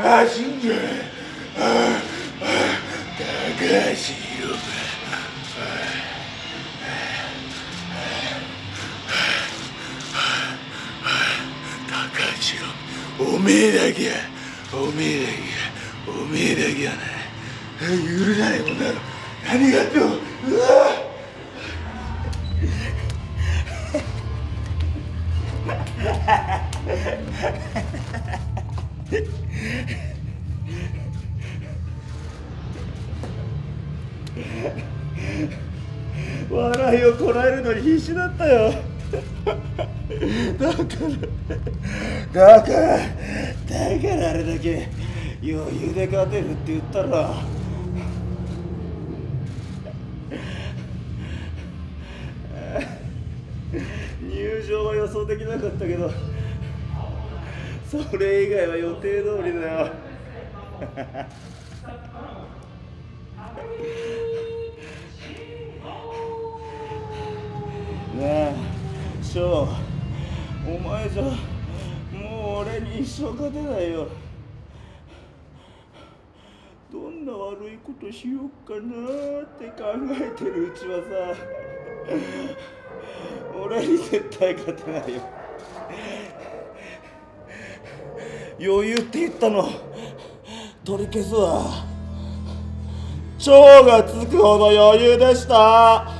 あ死んじゃああ高橋宏高橋宏おめえだけやおめえだけやおめえだけやな許さないもんだろありがとううわ笑いをこらえるのに必死だったよ。だからだからだからあれだけ余裕で勝てるって言ったら。入場は予想できなかったけどそれ以外は予定通りだよ。お前じゃもう俺に一生勝てないよ。どんな悪いことしようかなって考えてるうちはさ。俺に絶対勝てないよ。余裕って言ったの。取り消すわ。蝶がつくほど余裕でした。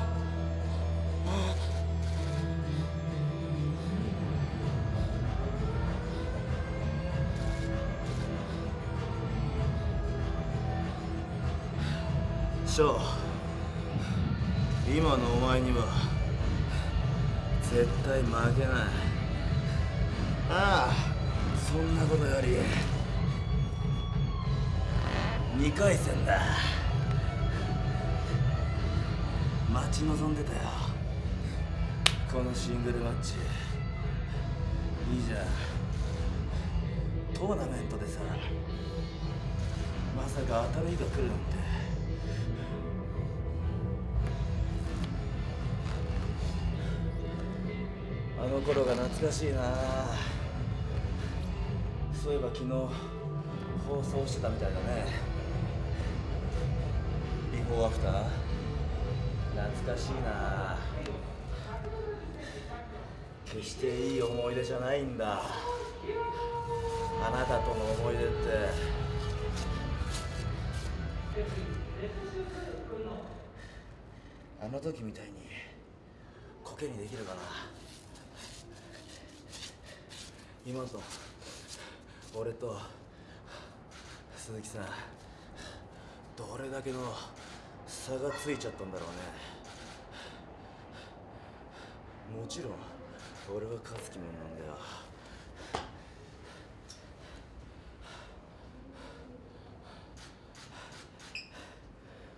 翔今のお前には絶対負けない。ああそんなことより2回戦だ。待ち望んでたよ。このシングルマッチ。いいじゃん。トーナメントでさまさか当たる日が来るなんて。の頃が懐かしいな。そういえば昨日放送してたみたいだね。ビフォーアフター？懐かしいな。決していい思い出じゃないんだ。あなたとの思い出って。あの時みたいにコケにできるかな。今と俺と鈴木さん。どれだけの差がついちゃったんだろうね。もちろん俺は勝つ気もなんだよ。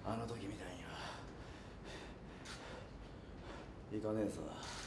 あの時みたいには。いかねえさ